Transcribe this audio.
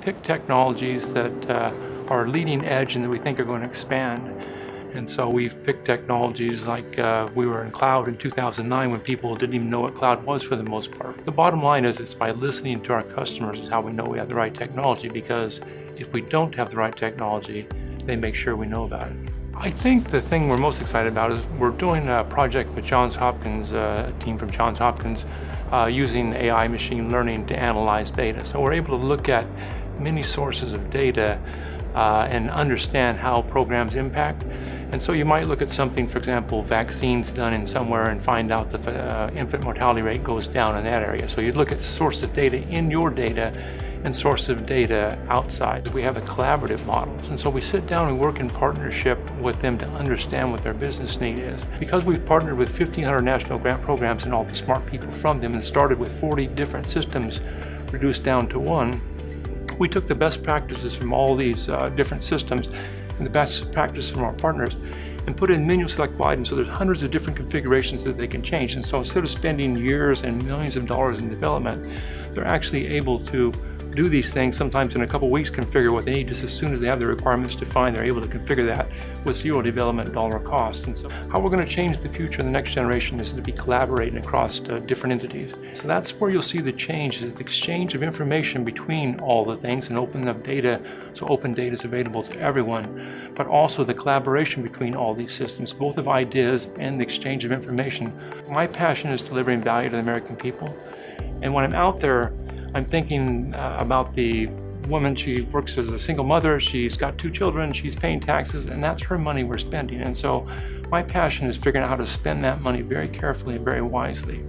Pick technologies that uh, are leading edge and that we think are going to expand. And so we've picked technologies like uh, we were in cloud in 2009 when people didn't even know what cloud was for the most part. The bottom line is it's by listening to our customers is how we know we have the right technology because if we don't have the right technology, they make sure we know about it. I think the thing we're most excited about is we're doing a project with Johns Hopkins, uh, a team from Johns Hopkins, uh, using AI machine learning to analyze data. So we're able to look at many sources of data uh, and understand how programs impact. And so you might look at something, for example, vaccines done in somewhere and find out the uh, infant mortality rate goes down in that area. So you'd look at source of data in your data and source of data outside. We have a collaborative models, and so we sit down and work in partnership with them to understand what their business need is. Because we've partnered with 1,500 national grant programs and all the smart people from them and started with 40 different systems reduced down to one, we took the best practices from all these uh, different systems and the best practices from our partners and put in menu select Biden so there's hundreds of different configurations that they can change. And so instead of spending years and millions of dollars in development, they're actually able to do these things sometimes in a couple weeks configure what they need just as soon as they have the requirements defined they're able to configure that with zero development dollar cost. And so how we're going to change the future in the next generation is to be collaborating across uh, different entities. So that's where you'll see the change is the exchange of information between all the things and opening up data so open data is available to everyone but also the collaboration between all these systems both of ideas and the exchange of information. My passion is delivering value to the american people and when i'm out there I'm thinking uh, about the woman, she works as a single mother, she's got two children, she's paying taxes, and that's her money we're spending. And so my passion is figuring out how to spend that money very carefully and very wisely.